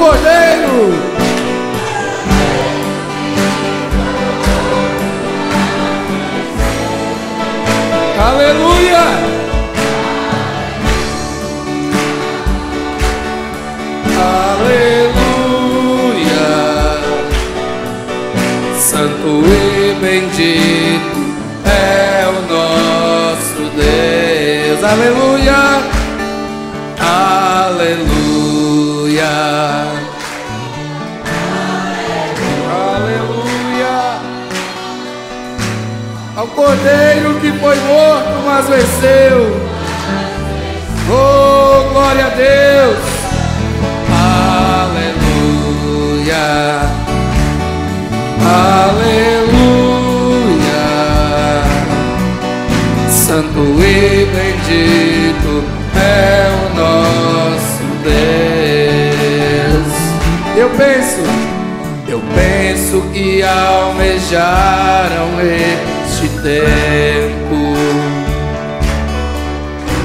Cordeiro. Aleluia. Santo e bendito é o nosso Deus. Aleluia, aleluia, Ao Cordeiro que foi morto, mas venceu. Oh, glória a Deus. Aleluia. Aleluia, Santo e bendito é o nosso Deus. Eu penso, eu penso que almejaram este tempo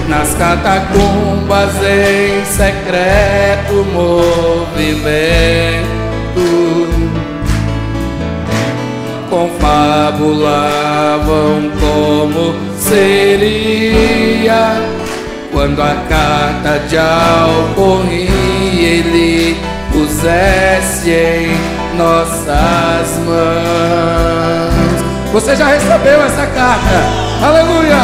nas catacumbas em secreto movimento confabulavam como seria quando a carta de alcorria ele pusesse em nossas mãos. Você já recebeu essa carta? Aleluia!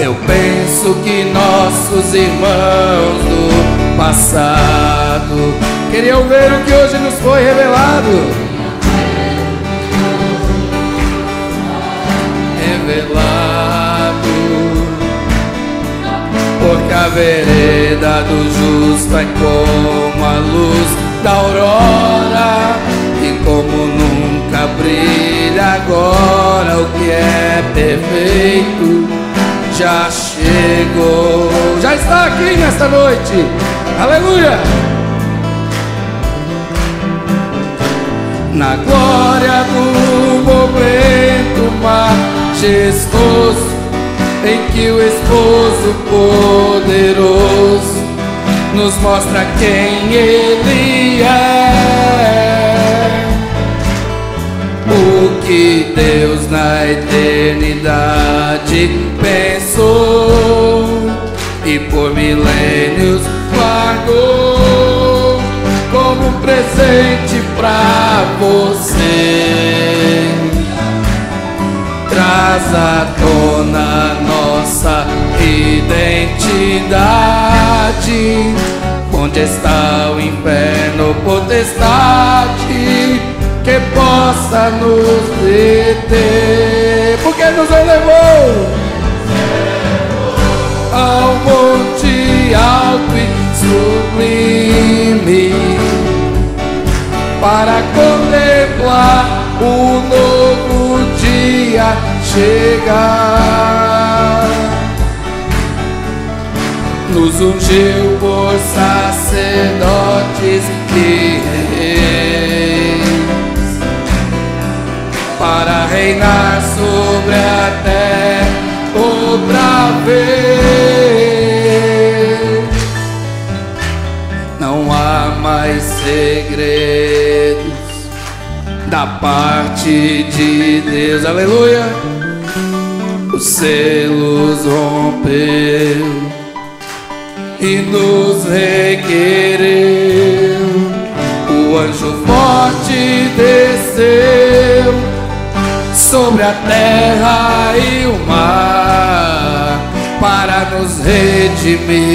Eu penso que nossos irmãos do passado queriam ver o que hoje nos foi revelado. revelado. Porque a vereda do justo é como a luz da aurora, e como nunca brilha agora o que é perfeito. Já chegou, já está aqui nesta noite, aleluia! Na glória do momento majestoso em que o esposo poderoso nos mostra quem ele é. Que Deus na eternidade pensou e por milênios guardou como presente para você traz à tona nossa identidade. Onde está o inferno, potestade, que possa nos deter? Porque nos elevou ao monte alto e sublime para contemplar o novo dia chegar. Nos ungiu por sacerdotes e reis para reinar sobre a terra outra vez. Não há mais segredos da parte de Deus, aleluia. Os selos rompeu e nos requereu. O anjo forte desceu sobre a terra e o mar para nos redimir,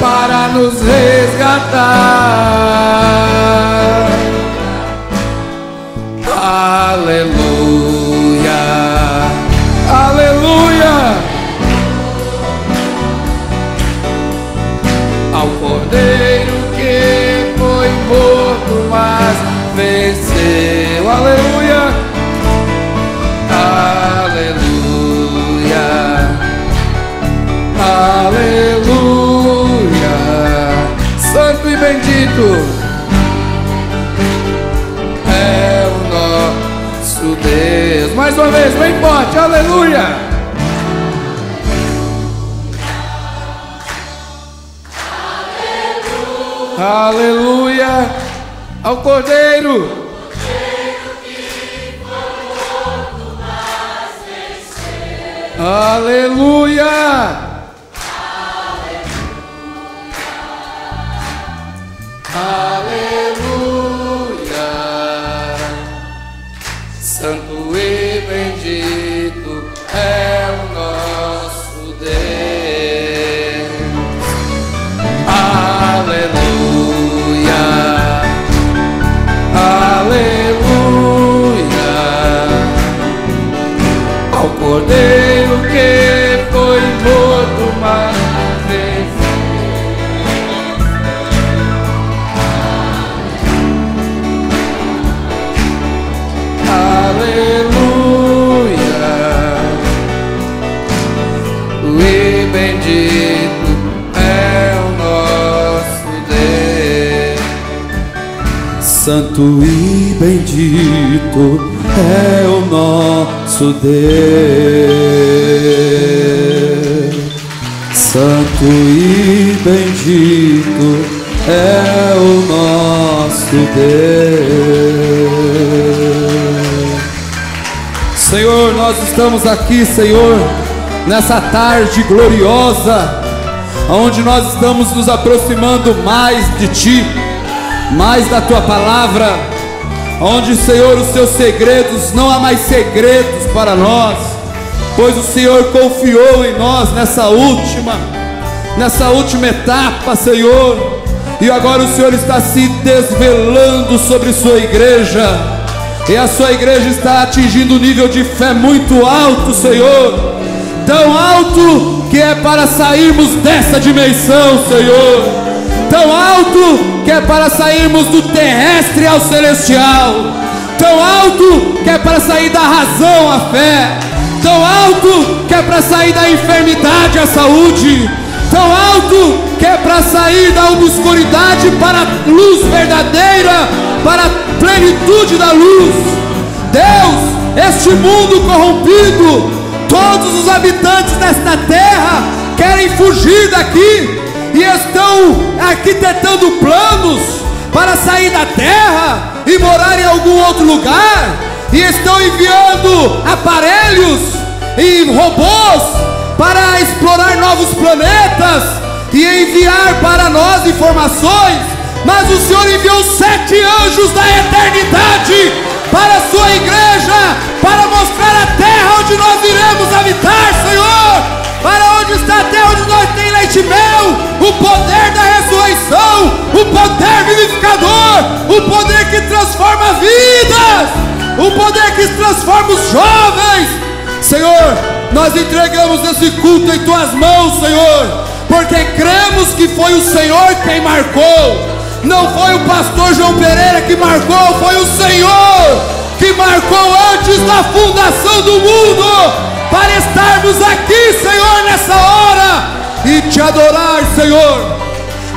para nos resgatar. Aleluia, bendito. Deus. Mais uma vez, bem forte, aleluia. Aleluia ao Cordeiro. Aleluia! Cordeiro Santo e bendito é o nosso Deus, Santo e bendito é o nosso Deus. Senhor, nós estamos aqui, Senhor, nessa tarde gloriosa, onde nós estamos nos aproximando mais de Ti, mais da Tua palavra onde, Senhor, os seus segredos, não há mais segredos para nós, pois o Senhor confiou em nós nessa última, nessa última etapa, Senhor, e agora o Senhor está se desvelando sobre sua igreja, e a sua igreja está atingindo um nível de fé muito alto, Senhor, tão alto que é para sairmos dessa dimensão, Senhor tão alto que é para sairmos do terrestre ao celestial, tão alto que é para sair da razão à fé, tão alto que é para sair da enfermidade à saúde, tão alto que é para sair da obscuridade para a luz verdadeira, para a plenitude da luz. Deus, este mundo corrompido, todos os habitantes desta terra querem fugir daqui, e estão arquitetando planos para sair da terra e morar em algum outro lugar, e estão enviando aparelhos e robôs para explorar novos planetas e enviar para nós informações. Mas o Senhor enviou sete anjos da eternidade para a sua igreja, para mostrar a terra onde nós iremos habitar, Senhor para onde está a terra onde nós tem mel, o poder da ressurreição, o poder vivificador, o poder que transforma vidas, o poder que transforma os jovens. Senhor, nós entregamos esse culto em tuas mãos, Senhor, porque cremos que foi o Senhor quem marcou. Não foi o pastor João Pereira que marcou, foi o Senhor que marcou antes da fundação do mundo adorar, Senhor.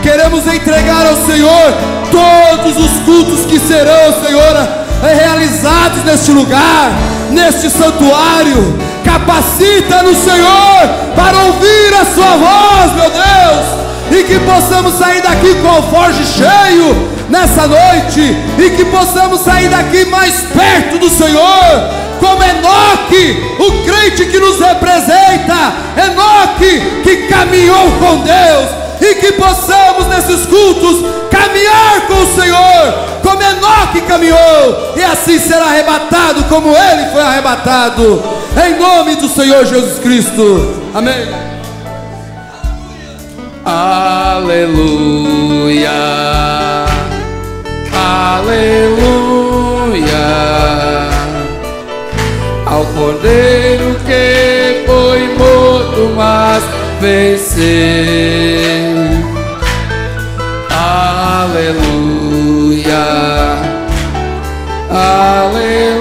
Queremos entregar ao Senhor todos os cultos que serão, Senhor, realizados neste lugar, neste santuário. Capacita-nos, Senhor, para ouvir a Sua voz, meu Deus e que possamos sair daqui com o forge cheio nessa noite e que possamos sair daqui mais perto do Senhor, como Enoque, o crente que nos representa, Enoque que caminhou com Deus. E que possamos nesses cultos caminhar com o Senhor, como Enoque caminhou, e assim será arrebatado como ele foi arrebatado, em nome do Senhor Jesus Cristo. Amém. Aleluia, aleluia, Cordeiro que foi morto, mas venceu. Aleluia, aleluia,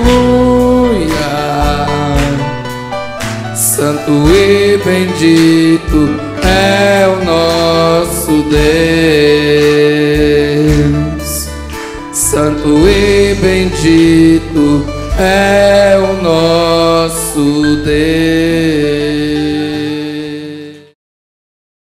Santo e bendito é o nosso Deus, Santo e bendito é o nosso Deus.